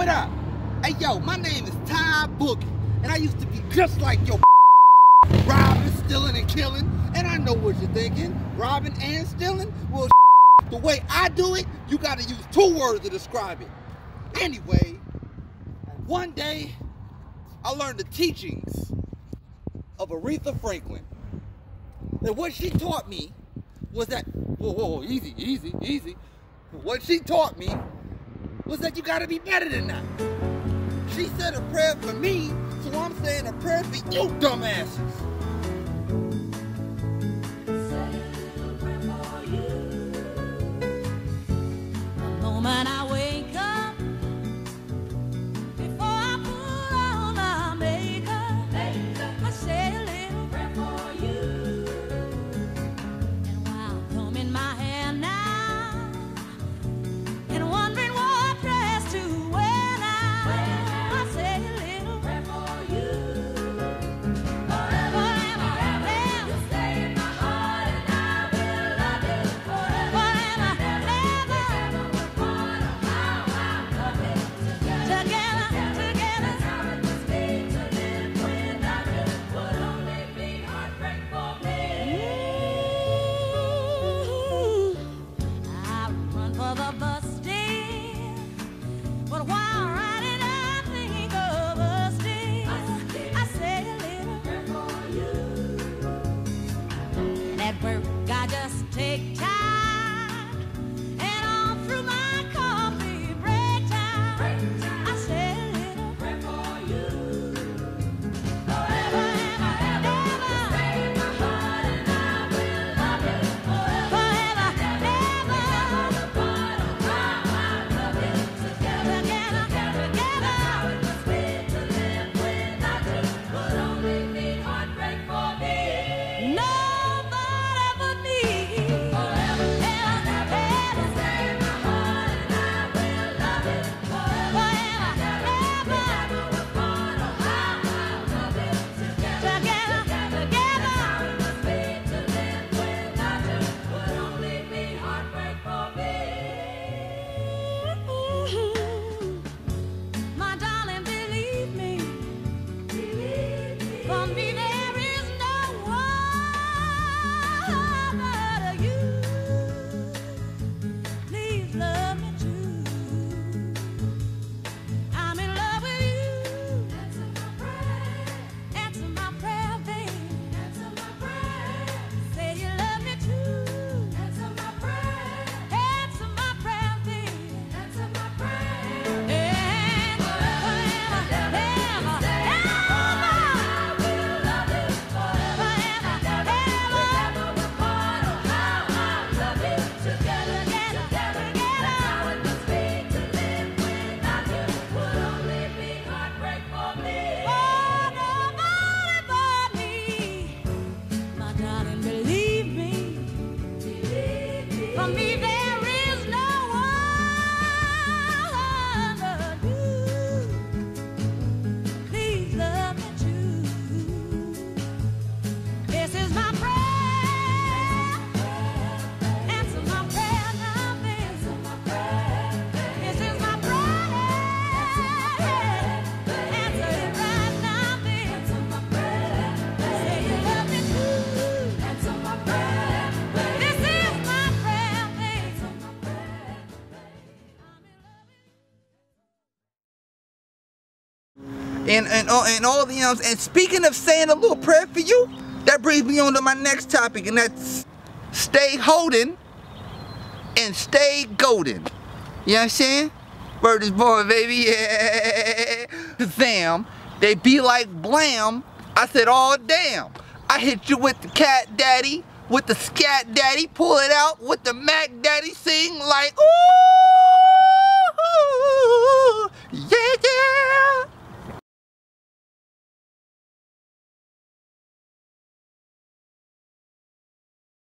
what up? Hey, yo, my name is Ty Boogie, and I used to be just like your robbing, stealing, and killing. And I know what you're thinking, robbing and stealing? Well, the way I do it, you gotta use two words to describe it. Anyway, one day, I learned the teachings of Aretha Franklin. And what she taught me was that, whoa, whoa, whoa, easy, easy, easy. What she taught me was that you gotta be better than that. She said a prayer for me, so I'm saying a prayer for you dumbasses. Work, And and all and all the um, and speaking of saying a little prayer for you, that brings me on to my next topic, and that's stay holding and stay golden. You know what I'm saying? Bird is born, baby. Yeah. Zam. They be like blam. I said, oh damn. I hit you with the cat daddy, with the scat daddy, pull it out, with the Mac daddy, sing like ooh.